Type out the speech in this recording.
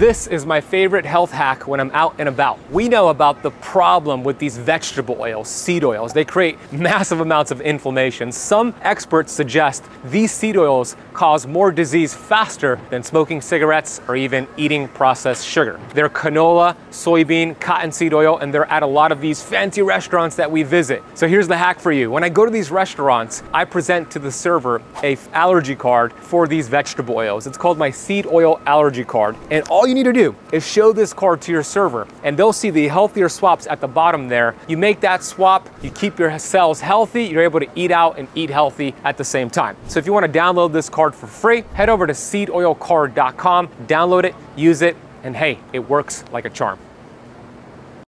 This is my favorite health hack when I'm out and about. We know about the problem with these vegetable oils, seed oils. They create massive amounts of inflammation. Some experts suggest these seed oils cause more disease faster than smoking cigarettes or even eating processed sugar. They're canola, soybean, cottonseed oil, and they're at a lot of these fancy restaurants that we visit. So here's the hack for you. When I go to these restaurants, I present to the server a allergy card for these vegetable oils. It's called my seed oil allergy card. And all you need to do is show this card to your server and they'll see the healthier swaps at the bottom there. You make that swap, you keep your cells healthy, you're able to eat out and eat healthy at the same time. So if you want to download this card for free, head over to seedoilcard.com, download it, use it, and hey, it works like a charm.